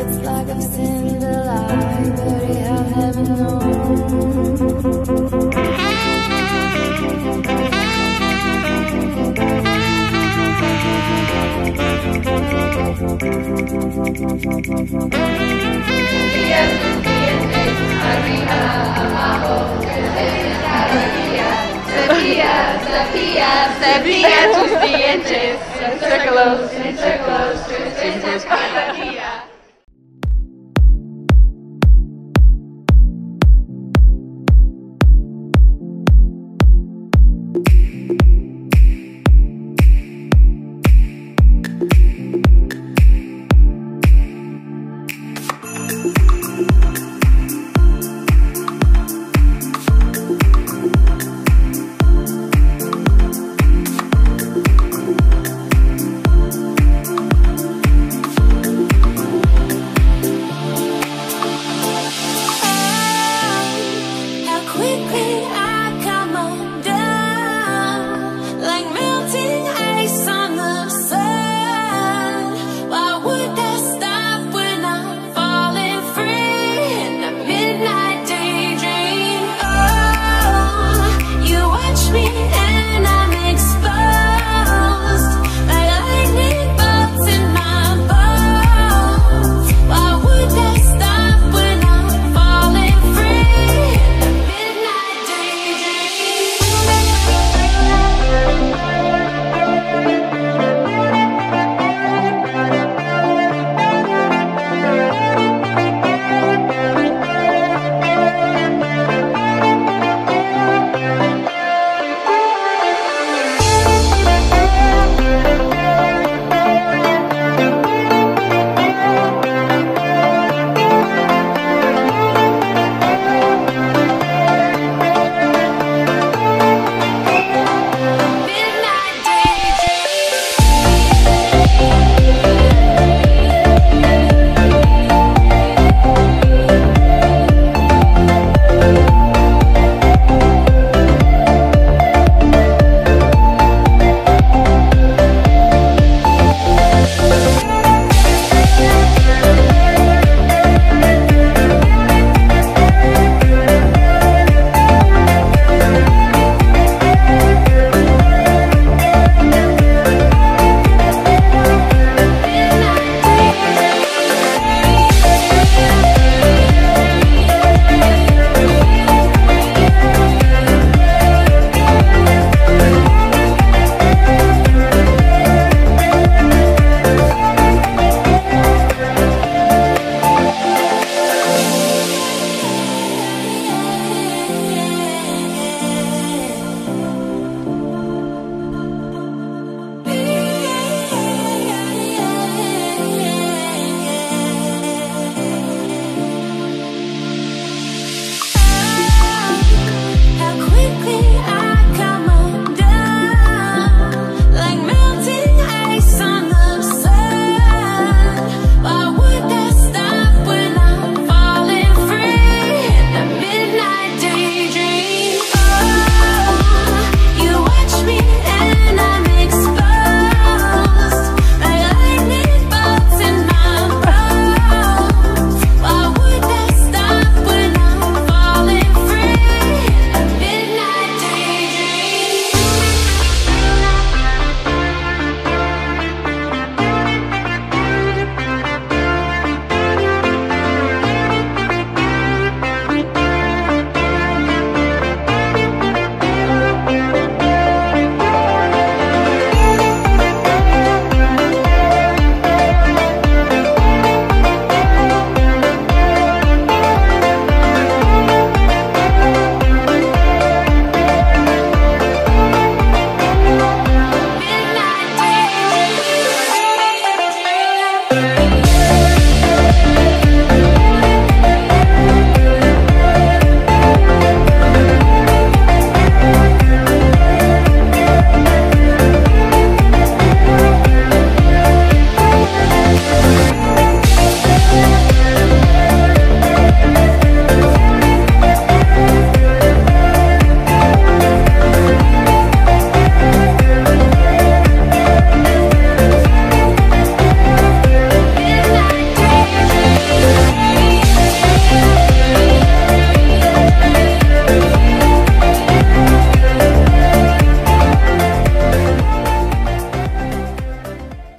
It's like I've seen the light, but I haven't known. Sophia, the twisty and twist, circles and circles, twist and twist,